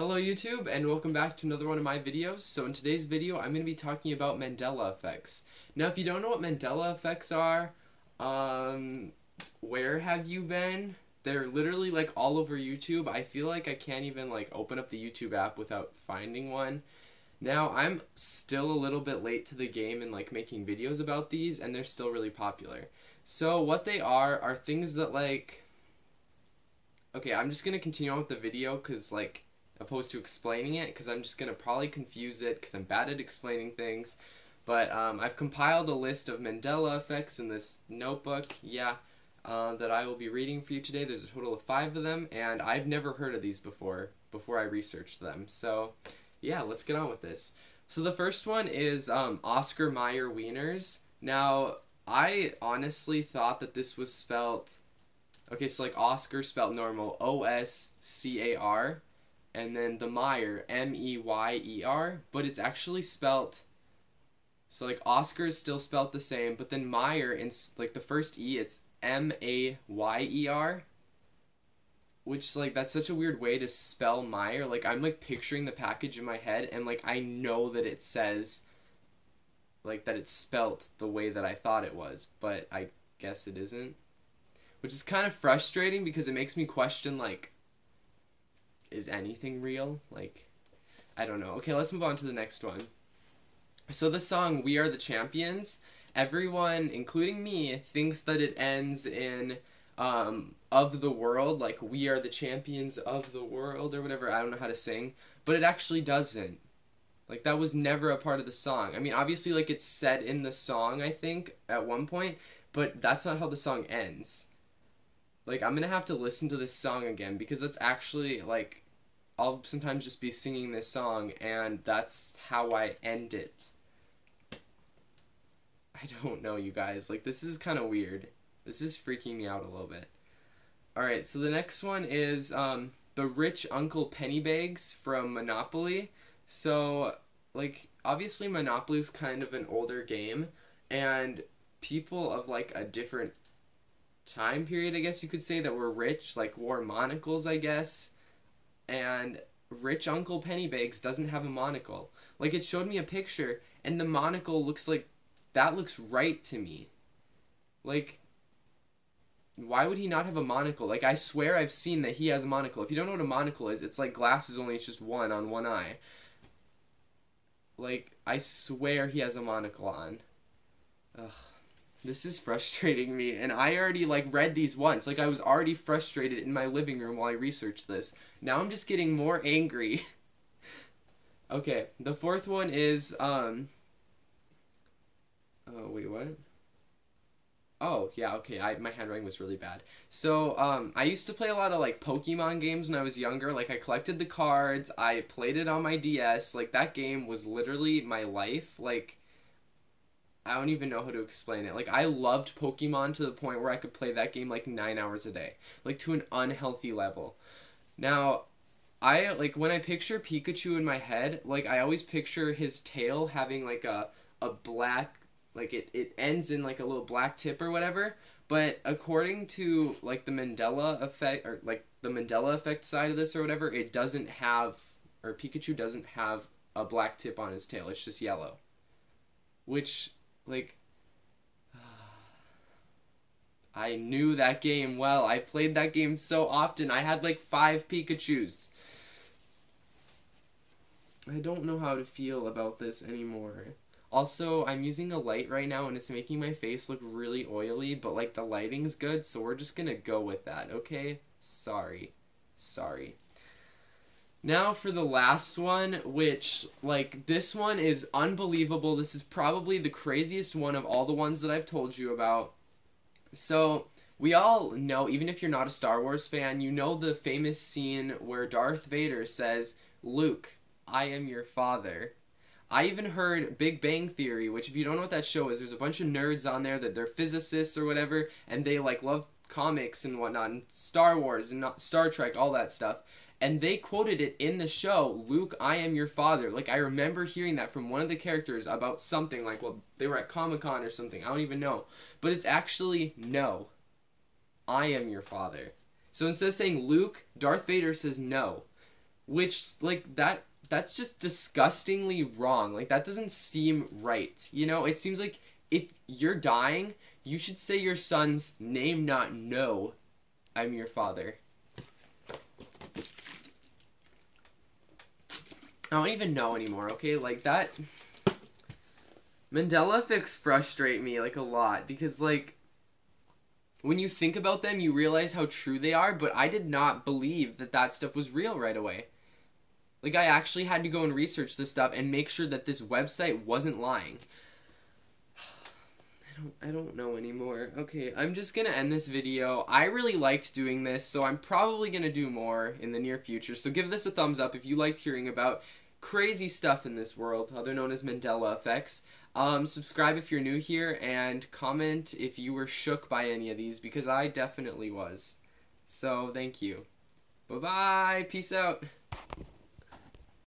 Hello YouTube and welcome back to another one of my videos. So in today's video I'm going to be talking about Mandela effects. Now if you don't know what Mandela effects are, um, where have you been? They're literally like all over YouTube. I feel like I can't even like open up the YouTube app without finding one. Now I'm still a little bit late to the game in like making videos about these and they're still really popular. So what they are are things that like Okay, I'm just going to continue on with the video cuz like opposed to explaining it because I'm just going to probably confuse it because I'm bad at explaining things. But um, I've compiled a list of Mandela effects in this notebook, yeah, uh, that I will be reading for you today. There's a total of five of them, and I've never heard of these before, before I researched them. So, yeah, let's get on with this. So the first one is um, Oscar Mayer Wieners. Now, I honestly thought that this was spelt, okay, so like Oscar spelled normal, O-S-C-A-R, and then the Meyer, M E Y E R, but it's actually spelt. So like Oscar is still spelt the same, but then Meyer in like the first E, it's M A Y E R. Which like that's such a weird way to spell Meyer. Like I'm like picturing the package in my head, and like I know that it says. Like that it's spelt the way that I thought it was, but I guess it isn't. Which is kind of frustrating because it makes me question like is anything real? Like, I don't know. Okay, let's move on to the next one. So the song We Are the Champions, everyone, including me, thinks that it ends in um, of the world, like we are the champions of the world or whatever. I don't know how to sing, but it actually doesn't. Like that was never a part of the song. I mean, obviously like it's said in the song, I think, at one point, but that's not how the song ends. Like I'm to have to listen to this song again because that's actually like I'll sometimes just be singing this song and that's how I end it. I don't know, you guys. Like, this is kind of weird. This is freaking me out a little bit. Alright, so the next one is um, the Rich Uncle Pennybags from Monopoly. So, like, obviously Monopoly is kind of an older game, and people of, like, a different time period, I guess you could say, that were rich, like, wore monocles, I guess and rich Uncle Pennybags doesn't have a monocle. Like it showed me a picture and the monocle looks like that looks right to me. Like why would he not have a monocle? Like I swear I've seen that he has a monocle. If you don't know what a monocle is, it's like glasses only it's just one on one eye. Like I swear he has a monocle on. Ugh. This is frustrating me and I already like read these once. Like I was already frustrated in my living room while I researched this. Now I'm just getting more angry. okay, the fourth one is, um... Oh, wait, what? Oh, yeah, okay, I, my handwriting was really bad. So, um, I used to play a lot of, like, Pokemon games when I was younger. Like, I collected the cards, I played it on my DS. Like, that game was literally my life. Like, I don't even know how to explain it. Like, I loved Pokemon to the point where I could play that game, like, nine hours a day. Like, to an unhealthy level. Now, I like when I picture Pikachu in my head, like I always picture his tail having like a a black like it, it ends in like a little black tip or whatever. But according to like the Mandela effect or like the Mandela effect side of this or whatever, it doesn't have or Pikachu doesn't have a black tip on his tail. It's just yellow. Which like I knew that game well. I played that game so often. I had like five Pikachus. I don't know how to feel about this anymore. Also, I'm using a light right now and it's making my face look really oily, but like the lighting's good, so we're just gonna go with that, okay? Sorry. Sorry. Now for the last one, which, like, this one is unbelievable. This is probably the craziest one of all the ones that I've told you about. So, we all know, even if you're not a Star Wars fan, you know the famous scene where Darth Vader says, Luke, I am your father. I even heard Big Bang Theory, which if you don't know what that show is, there's a bunch of nerds on there that they're physicists or whatever, and they like love comics and whatnot, and Star Wars and Star Trek, all that stuff. And they quoted it in the show, Luke, I am your father. Like, I remember hearing that from one of the characters about something, like, well, they were at Comic Con or something. I don't even know. But it's actually, no, I am your father. So instead of saying Luke, Darth Vader says no. which like that that's just disgustingly wrong. Like that doesn't seem right. You know, it seems like if you're dying, you should say your son's name not no. I'm your father. I don't even know anymore, okay? Like that Mandela effects frustrate me like a lot because like when you think about them, you realize how true they are, but I did not believe that that stuff was real right away. Like I actually had to go and research this stuff and make sure that this website wasn't lying. I don't I don't know anymore. Okay, I'm just going to end this video. I really liked doing this, so I'm probably going to do more in the near future. So give this a thumbs up if you liked hearing about crazy stuff in this world, other known as Mandela effects. Um, subscribe if you're new here, and comment if you were shook by any of these, because I definitely was. So, thank you. Bye-bye. Peace out.